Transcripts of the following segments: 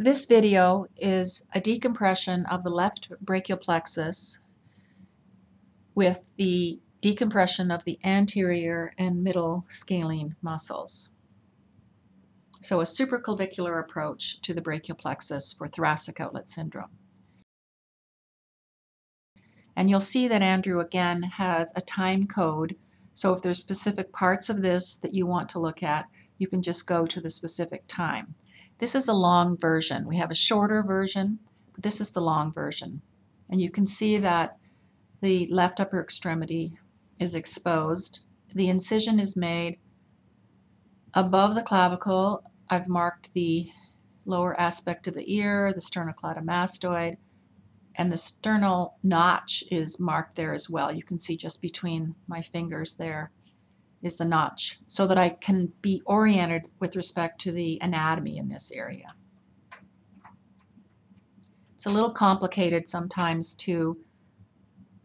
This video is a decompression of the left brachial plexus with the decompression of the anterior and middle scalene muscles. So a supraclavicular approach to the brachial plexus for thoracic outlet syndrome. And you'll see that Andrew again has a time code. So if there's specific parts of this that you want to look at, you can just go to the specific time. This is a long version. We have a shorter version, but this is the long version. And you can see that the left upper extremity is exposed. The incision is made above the clavicle. I've marked the lower aspect of the ear, the sternocleidomastoid, and the sternal notch is marked there as well. You can see just between my fingers there is the notch so that I can be oriented with respect to the anatomy in this area. It's a little complicated sometimes to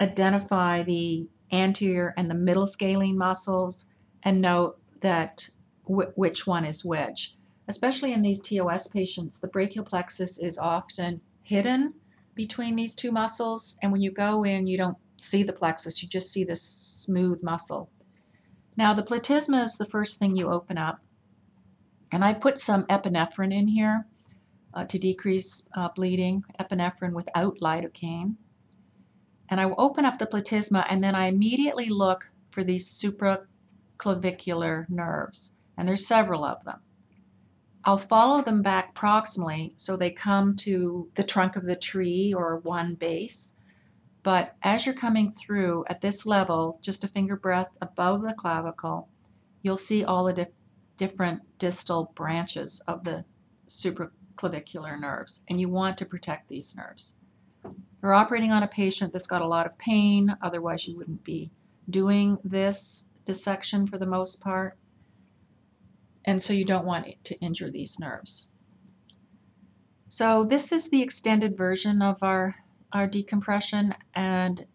identify the anterior and the middle scalene muscles and note that which one is which. Especially in these TOS patients, the brachial plexus is often hidden between these two muscles and when you go in you don't see the plexus, you just see this smooth muscle. Now the platysma is the first thing you open up. And I put some epinephrine in here uh, to decrease uh, bleeding, epinephrine without lidocaine. And I open up the platysma and then I immediately look for these supraclavicular nerves. And there's several of them. I'll follow them back proximally so they come to the trunk of the tree or one base. But as you're coming through at this level, just a finger breadth above the clavicle, you'll see all the dif different distal branches of the supraclavicular nerves, and you want to protect these nerves. You're operating on a patient that's got a lot of pain, otherwise you wouldn't be doing this dissection for the most part, and so you don't want to injure these nerves. So this is the extended version of our our decompression and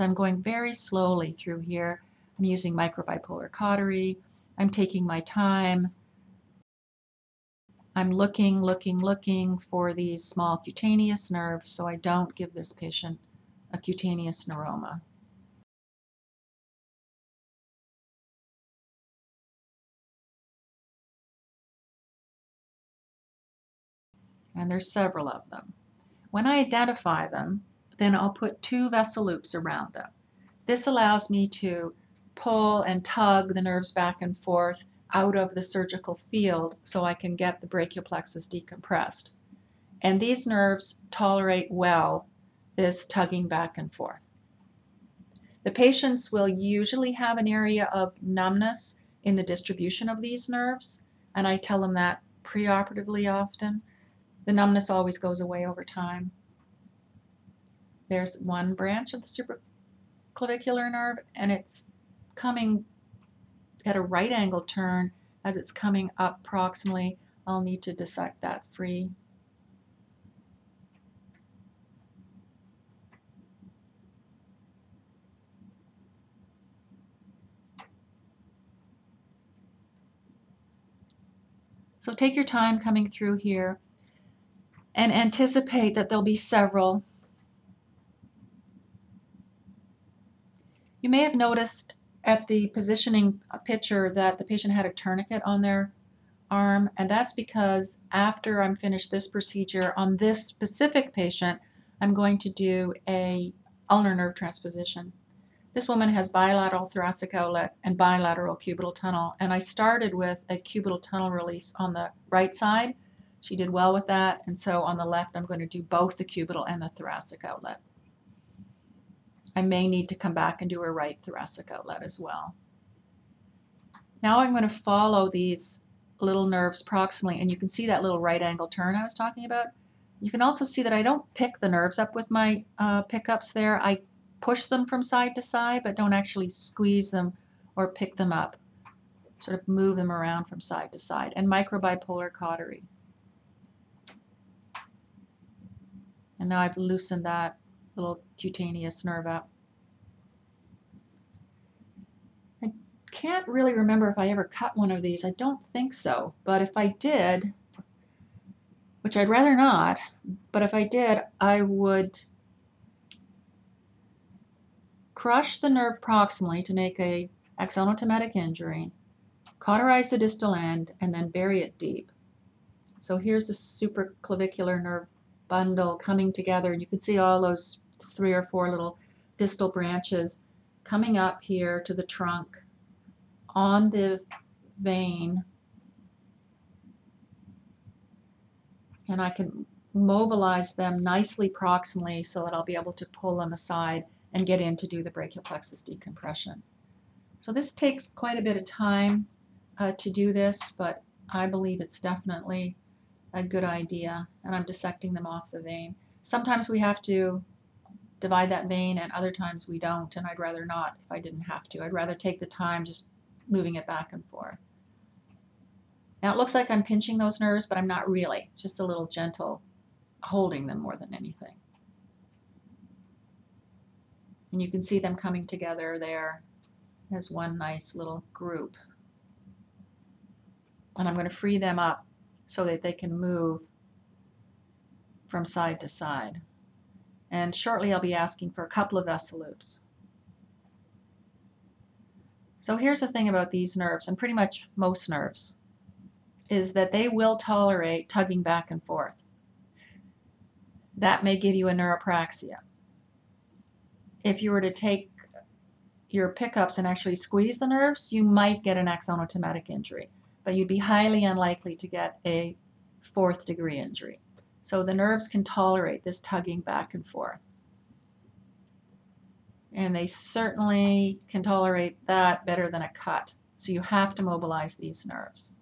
I'm going very slowly through here. I'm using microbipolar cautery. I'm taking my time. I'm looking, looking, looking for these small cutaneous nerves so I don't give this patient a cutaneous neuroma. And there's several of them. When I identify them, then I'll put two vessel loops around them. This allows me to pull and tug the nerves back and forth out of the surgical field so I can get the brachial plexus decompressed. And these nerves tolerate well this tugging back and forth. The patients will usually have an area of numbness in the distribution of these nerves, and I tell them that preoperatively often. The numbness always goes away over time. There's one branch of the supraclavicular nerve and it's coming at a right angle turn as it's coming up proximally. I'll need to dissect that free. So take your time coming through here and anticipate that there'll be several. You may have noticed at the positioning picture that the patient had a tourniquet on their arm, and that's because after I'm finished this procedure on this specific patient, I'm going to do a ulnar nerve transposition. This woman has bilateral thoracic outlet and bilateral cubital tunnel, and I started with a cubital tunnel release on the right side she did well with that, and so on the left I'm going to do both the cubital and the thoracic outlet. I may need to come back and do a right thoracic outlet as well. Now I'm going to follow these little nerves proximally, and you can see that little right angle turn I was talking about. You can also see that I don't pick the nerves up with my uh, pickups there. I push them from side to side, but don't actually squeeze them or pick them up. Sort of move them around from side to side. And microbipolar cautery. And now I've loosened that little cutaneous nerve up. I can't really remember if I ever cut one of these. I don't think so. But if I did, which I'd rather not, but if I did, I would crush the nerve proximally to make a axonotometic injury, cauterize the distal end, and then bury it deep. So here's the supraclavicular nerve bundle coming together. And you can see all those three or four little distal branches coming up here to the trunk on the vein. And I can mobilize them nicely proximally so that I'll be able to pull them aside and get in to do the brachial plexus decompression. So this takes quite a bit of time uh, to do this, but I believe it's definitely a good idea. And I'm dissecting them off the vein. Sometimes we have to divide that vein and other times we don't, and I'd rather not if I didn't have to. I'd rather take the time just moving it back and forth. Now it looks like I'm pinching those nerves, but I'm not really. It's just a little gentle holding them more than anything. And you can see them coming together there as one nice little group. And I'm going to free them up so that they can move from side to side. And shortly I'll be asking for a couple of vessel loops. So here's the thing about these nerves, and pretty much most nerves, is that they will tolerate tugging back and forth. That may give you a neuropraxia if you were to take your pickups and actually squeeze the nerves, you might get an axonotomatic injury, but you'd be highly unlikely to get a fourth degree injury. So the nerves can tolerate this tugging back and forth. And they certainly can tolerate that better than a cut. So you have to mobilize these nerves.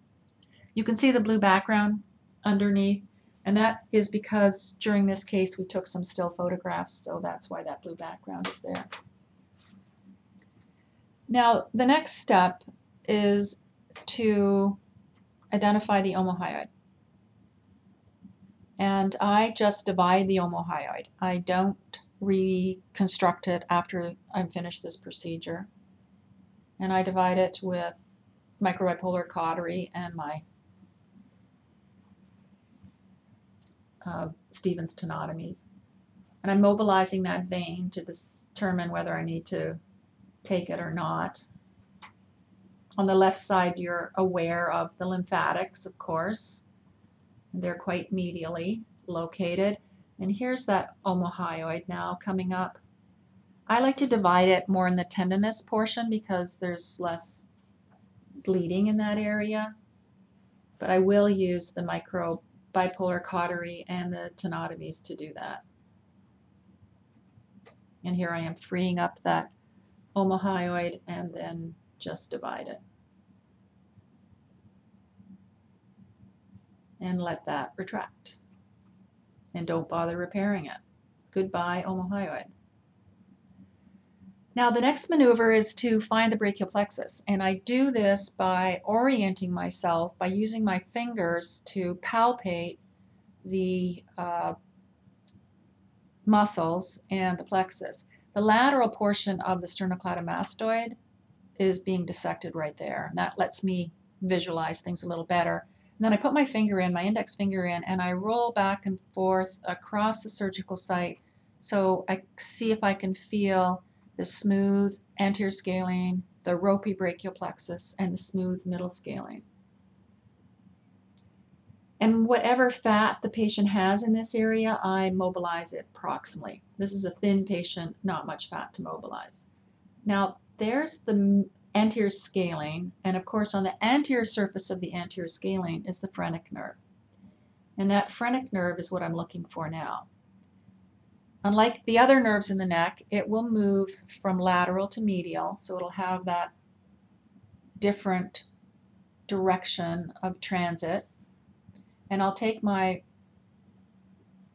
You can see the blue background underneath. And that is because during this case we took some still photographs, so that's why that blue background is there. Now the next step is to identify the omohyoid. And I just divide the omohyoid. I don't reconstruct it after I'm finished this procedure. And I divide it with microbipolar cautery and my uh, Stevens tenotomies. And I'm mobilizing that vein to determine whether I need to take it or not. On the left side, you're aware of the lymphatics, of course. They're quite medially located. And here's that omohyoid now coming up. I like to divide it more in the tendinous portion because there's less bleeding in that area. But I will use the micro bipolar cautery and the tenotomies to do that. And here I am freeing up that omohyoid and then just divide it. And let that retract. And don't bother repairing it. Goodbye omohyoid. Now the next maneuver is to find the brachial plexus and I do this by orienting myself by using my fingers to palpate the uh, muscles and the plexus. The lateral portion of the sternocleidomastoid is being dissected right there. And that lets me visualize things a little better. And then I put my finger in, my index finger in, and I roll back and forth across the surgical site so I see if I can feel the smooth anterior scalene, the ropey brachial plexus, and the smooth middle scalene. And whatever fat the patient has in this area, I mobilize it proximally. This is a thin patient, not much fat to mobilize. Now, there's the anterior scalene, and of course on the anterior surface of the anterior scalene is the phrenic nerve. And that phrenic nerve is what I'm looking for now. Unlike the other nerves in the neck, it will move from lateral to medial, so it'll have that different direction of transit. And I'll take my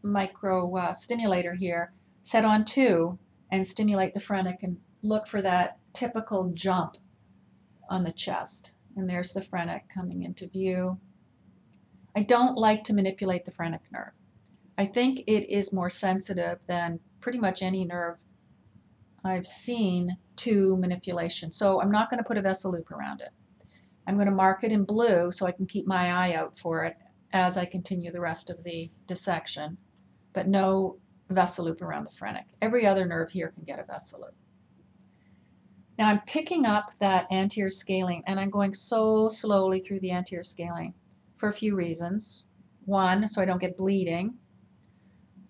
micro uh, stimulator here, set on 2, and stimulate the phrenic and look for that typical jump on the chest. And there's the phrenic coming into view. I don't like to manipulate the phrenic nerve. I think it is more sensitive than pretty much any nerve I've seen to manipulation. So I'm not going to put a vessel loop around it. I'm going to mark it in blue so I can keep my eye out for it as I continue the rest of the dissection, but no vessel loop around the phrenic. Every other nerve here can get a vessel loop. Now I'm picking up that anterior scalene and I'm going so slowly through the anterior scalene for a few reasons. One, so I don't get bleeding.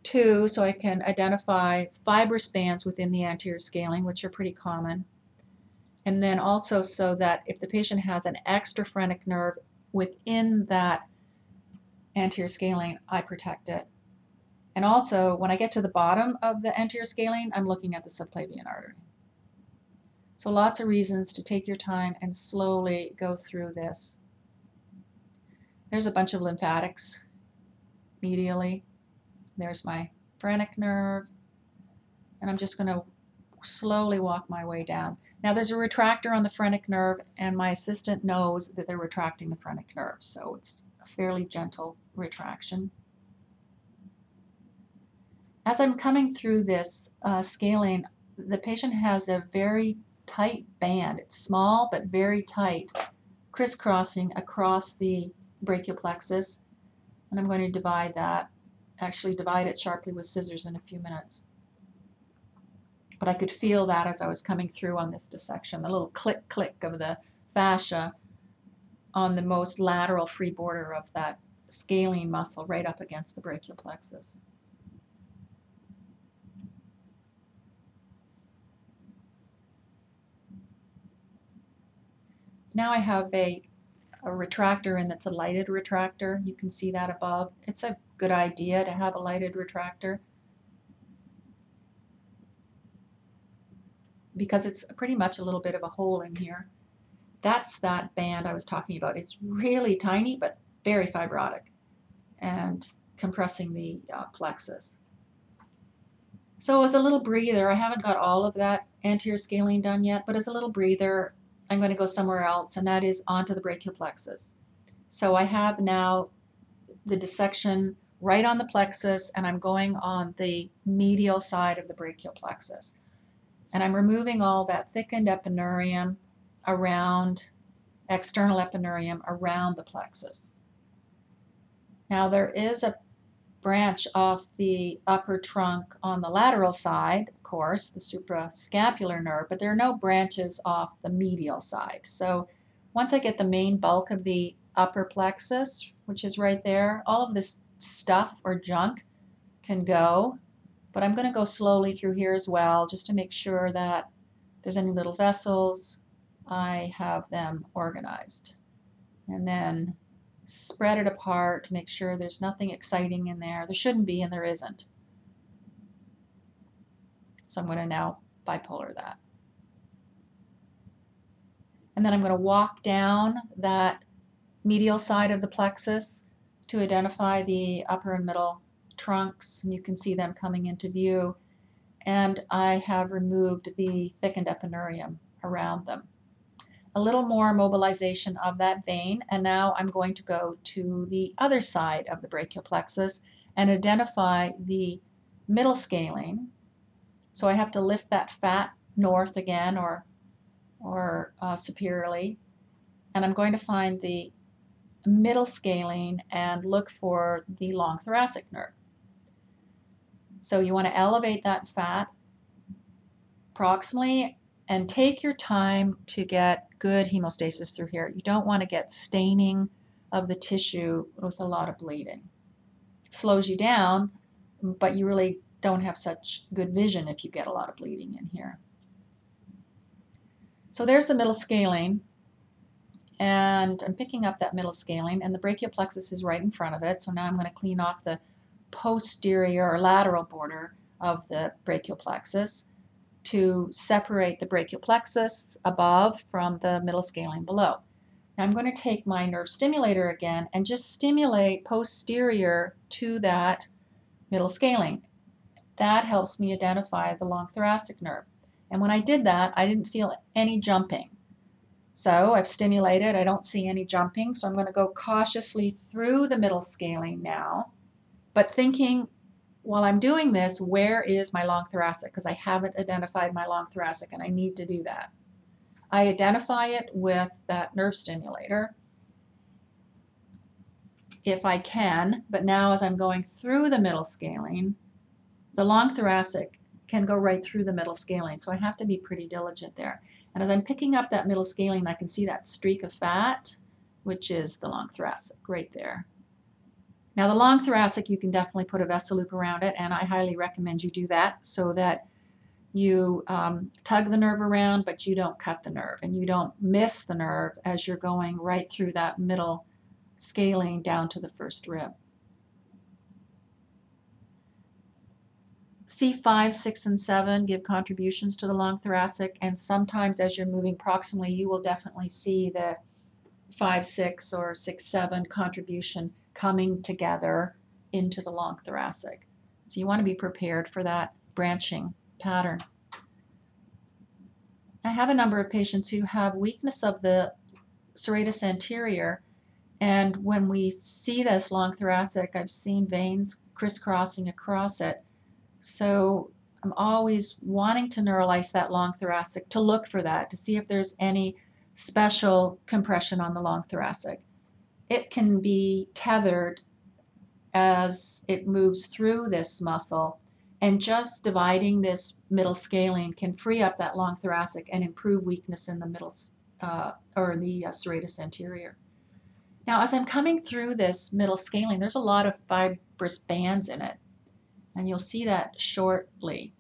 Two, so I can identify fibrous bands within the anterior scalene, which are pretty common. And then also so that if the patient has an extraphrenic nerve within that anterior scalene, I protect it. And also, when I get to the bottom of the anterior scalene, I'm looking at the subclavian artery. So lots of reasons to take your time and slowly go through this. There's a bunch of lymphatics medially. There's my phrenic nerve. And I'm just going to slowly walk my way down. Now there's a retractor on the phrenic nerve and my assistant knows that they're retracting the phrenic nerve. So it's a fairly gentle retraction. As I'm coming through this uh, scalene, the patient has a very tight band. It's small but very tight, crisscrossing across the brachial plexus. And I'm going to divide that, actually divide it sharply with scissors in a few minutes. But I could feel that as I was coming through on this dissection, the little click click of the fascia on the most lateral free border of that scalene muscle right up against the brachial plexus. Now I have a, a retractor and that's a lighted retractor. You can see that above. It's a good idea to have a lighted retractor because it's pretty much a little bit of a hole in here. That's that band I was talking about. It's really tiny but very fibrotic and compressing the uh, plexus. So as a little breather, I haven't got all of that anterior scalene done yet, but as a little breather, I'm going to go somewhere else, and that is onto the brachial plexus. So I have now the dissection right on the plexus, and I'm going on the medial side of the brachial plexus. And I'm removing all that thickened epineurium around, external epineurium around the plexus. Now there is a branch off the upper trunk on the lateral side, of course, the suprascapular nerve, but there are no branches off the medial side. So once I get the main bulk of the upper plexus, which is right there, all of this stuff or junk can go, but I'm going to go slowly through here as well just to make sure that there's any little vessels, I have them organized. And then spread it apart to make sure there's nothing exciting in there. There shouldn't be, and there isn't. So I'm going to now bipolar that. And then I'm going to walk down that medial side of the plexus to identify the upper and middle trunks, and you can see them coming into view. And I have removed the thickened epineurium around them a little more mobilization of that vein. And now I'm going to go to the other side of the brachial plexus and identify the middle scalene. So I have to lift that fat north again or, or uh, superiorly. And I'm going to find the middle scalene and look for the long thoracic nerve. So you want to elevate that fat proximally and take your time to get good hemostasis through here. You don't want to get staining of the tissue with a lot of bleeding. It slows you down, but you really don't have such good vision if you get a lot of bleeding in here. So there's the middle scalene, and I'm picking up that middle scalene, and the brachial plexus is right in front of it. So now I'm going to clean off the posterior or lateral border of the brachial plexus to separate the brachial plexus above from the middle scalene below. Now I'm going to take my nerve stimulator again and just stimulate posterior to that middle scalene. That helps me identify the long thoracic nerve. And when I did that, I didn't feel any jumping. So I've stimulated, I don't see any jumping, so I'm going to go cautiously through the middle scalene now, but thinking while I'm doing this, where is my long thoracic? Because I haven't identified my long thoracic and I need to do that. I identify it with that nerve stimulator. if I can, but now as I'm going through the middle scalene, the long thoracic can go right through the middle scalene, so I have to be pretty diligent there. And as I'm picking up that middle scalene, I can see that streak of fat, which is the long thoracic right there. Now the long thoracic, you can definitely put a vessel loop around it, and I highly recommend you do that so that you um, tug the nerve around, but you don't cut the nerve, and you don't miss the nerve as you're going right through that middle scalene down to the first rib. C5, 6, and 7 give contributions to the long thoracic, and sometimes as you're moving proximally, you will definitely see the 5, 6 or 6, 7 contribution coming together into the long thoracic. So you want to be prepared for that branching pattern. I have a number of patients who have weakness of the serratus anterior and when we see this long thoracic, I've seen veins crisscrossing across it. So I'm always wanting to neurolyse that long thoracic to look for that, to see if there's any special compression on the long thoracic it can be tethered as it moves through this muscle and just dividing this middle scalene can free up that long thoracic and improve weakness in the middle uh, or the uh, serratus anterior. Now as I'm coming through this middle scalene there's a lot of fibrous bands in it and you'll see that shortly.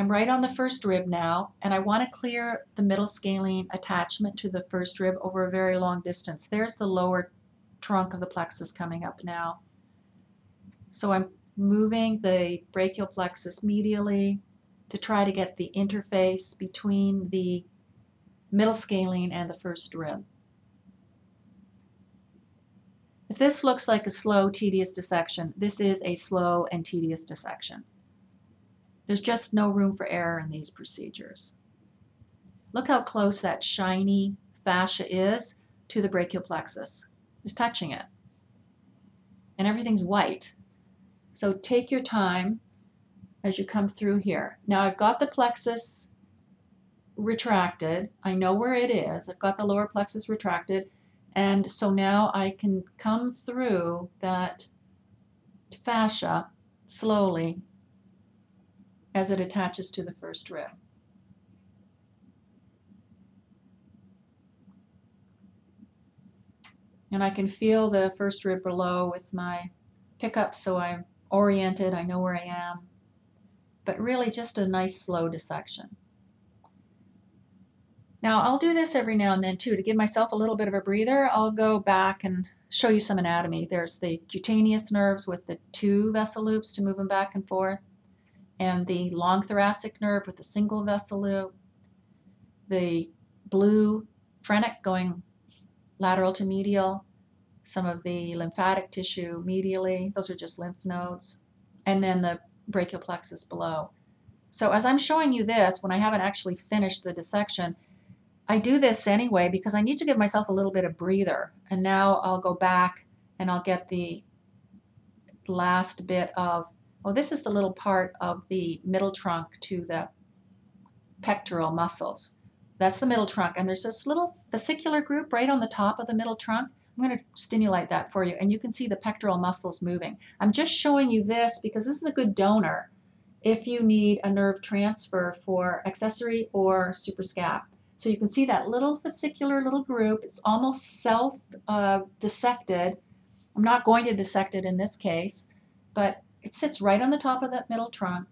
I'm right on the first rib now, and I want to clear the middle scalene attachment to the first rib over a very long distance. There's the lower trunk of the plexus coming up now. So I'm moving the brachial plexus medially to try to get the interface between the middle scalene and the first rib. If this looks like a slow, tedious dissection, this is a slow and tedious dissection. There's just no room for error in these procedures. Look how close that shiny fascia is to the brachial plexus. Just touching it. And everything's white. So take your time as you come through here. Now I've got the plexus retracted. I know where it is. I've got the lower plexus retracted. And so now I can come through that fascia slowly as it attaches to the first rib. And I can feel the first rib below with my pickup so I'm oriented, I know where I am. But really just a nice slow dissection. Now I'll do this every now and then too to give myself a little bit of a breather. I'll go back and show you some anatomy. There's the cutaneous nerves with the two vessel loops to move them back and forth and the long thoracic nerve with the single vessel loop, the blue phrenic going lateral to medial, some of the lymphatic tissue medially, those are just lymph nodes, and then the brachial plexus below. So as I'm showing you this, when I haven't actually finished the dissection, I do this anyway because I need to give myself a little bit of breather. And now I'll go back and I'll get the last bit of well, this is the little part of the middle trunk to the pectoral muscles. That's the middle trunk. And there's this little fascicular group right on the top of the middle trunk. I'm going to stimulate that for you. And you can see the pectoral muscles moving. I'm just showing you this because this is a good donor if you need a nerve transfer for accessory or suprascap. So you can see that little fascicular little group. It's almost self-dissected. Uh, I'm not going to dissect it in this case, but it sits right on the top of that middle trunk.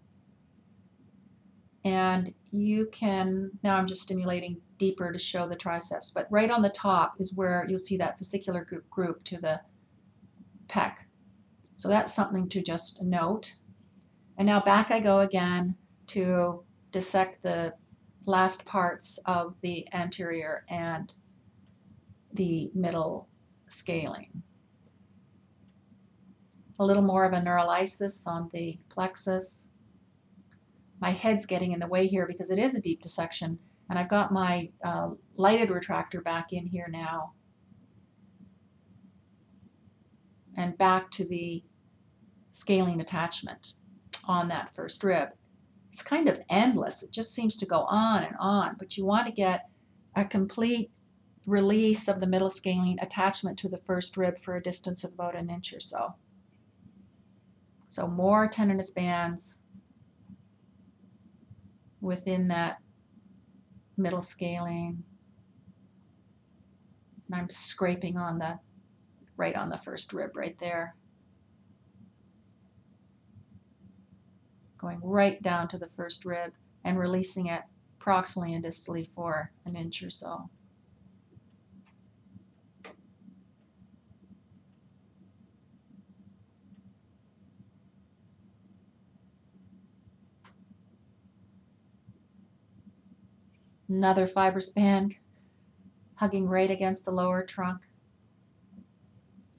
And you can, now I'm just stimulating deeper to show the triceps, but right on the top is where you'll see that fascicular group, group to the pec. So that's something to just note. And now back I go again to dissect the last parts of the anterior and the middle scalene a little more of a neurolysis on the plexus. My head's getting in the way here because it is a deep dissection and I've got my uh, lighted retractor back in here now. And back to the scalene attachment on that first rib. It's kind of endless. It just seems to go on and on, but you want to get a complete release of the middle scalene attachment to the first rib for a distance of about an inch or so. So more tendinous bands within that middle scalene. And I'm scraping on the, right on the first rib right there. Going right down to the first rib and releasing it proximally and distally for an inch or so. Another fibrous band hugging right against the lower trunk.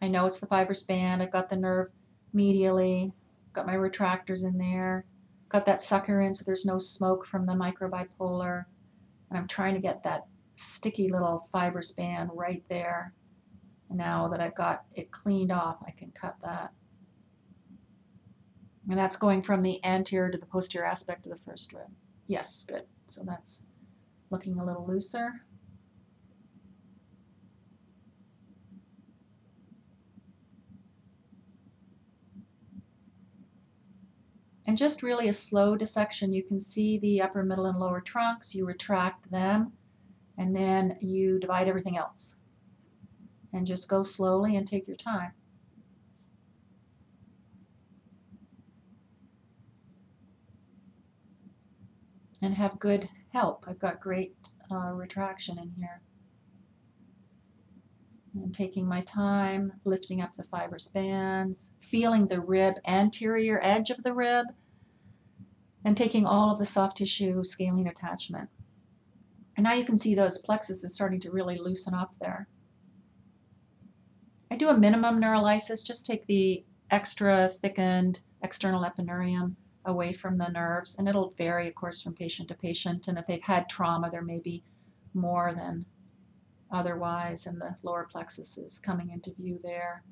I know it's the fibrous band. I've got the nerve medially, got my retractors in there, got that sucker in so there's no smoke from the microbipolar. And I'm trying to get that sticky little fibrous band right there. Now that I've got it cleaned off, I can cut that. And that's going from the anterior to the posterior aspect of the first rib. Yes, good. So that's looking a little looser. And just really a slow dissection. You can see the upper, middle, and lower trunks. You retract them, and then you divide everything else. And just go slowly and take your time. And have good help. I've got great uh, retraction in here. I'm taking my time, lifting up the fibrous bands, feeling the rib, anterior edge of the rib, and taking all of the soft tissue scalene attachment. And now you can see those plexuses starting to really loosen up there. I do a minimum neurolysis, just take the extra thickened external epineurium away from the nerves. And it'll vary, of course, from patient to patient. And if they've had trauma, there may be more than otherwise, and the lower plexus is coming into view there.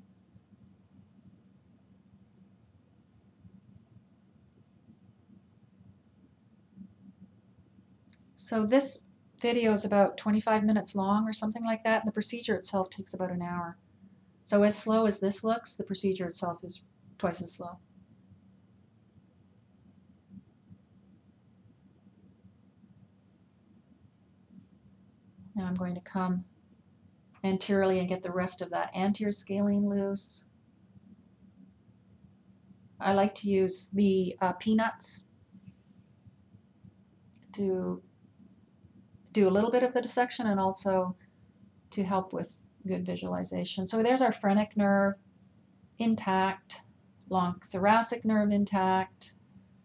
So this video is about 25 minutes long or something like that, and the procedure itself takes about an hour. So as slow as this looks, the procedure itself is twice as slow. I'm going to come anteriorly and get the rest of that anterior scalene loose. I like to use the uh, peanuts to do a little bit of the dissection and also to help with good visualization. So there's our phrenic nerve intact, long thoracic nerve intact,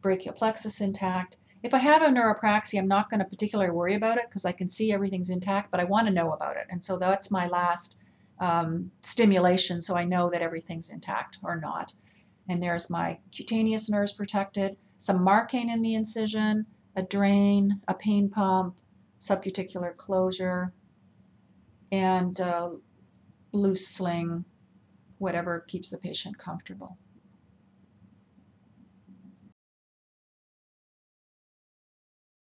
brachial plexus intact. If I have a neuropraxia, I'm not going to particularly worry about it because I can see everything's intact, but I want to know about it. And so that's my last um, stimulation so I know that everything's intact or not. And there's my cutaneous nerves protected, some marcaine in the incision, a drain, a pain pump, subcuticular closure, and uh, loose sling, whatever keeps the patient comfortable.